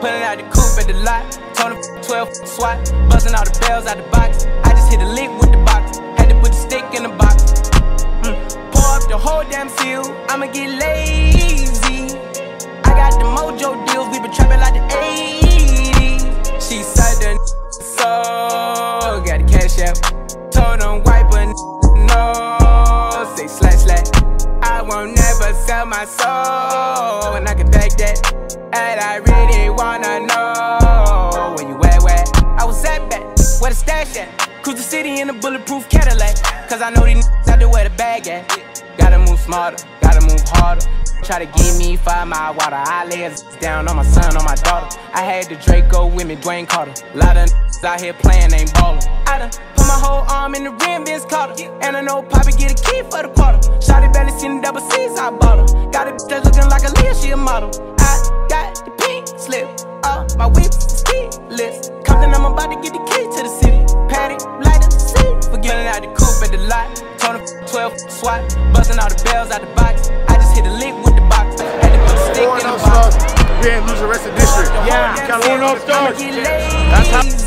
Pulling out the coupe at the lot. Told him 12 swat. Busting all the bells out the box. I just hit a lick with the box. Had to put the stick in the box. Mm. Pour up the whole damn seal. I'ma get lazy. I got the mojo deals. We been trapping like the 80s. She said the so got the cash out. Told him wipe won't never sell my soul. And I can back that. And I really wanna know where you at, where I was at back, where the stash at. Cruise the city in a bulletproof Cadillac. Cause I know these out there where the bag at. Gotta move smarter, gotta move harder. Try to give me five mile water. I lay down on my son, on my daughter. I had the Draco with me, Dwayne Carter. Lot of out here playing, ain't ballin'. I done put my whole arm in the rim, Vince Carter. And I know Poppy get a key for the quarter. Shotty belly seen double C's, I bought her. Got a bitch that's looking like a Leah, she a model. I got the pink slip, uh, my whip is keyless. Compton, I'm about to get the key to the city. Patty, light up the seat. Forgetting out the coupe at the lot. Told him 12 swat. Busting all the bells out the box. I just hit a lick with the box. Had to put the stick in the box. We ain't losing rest of district. Yeah, California stars. That's how.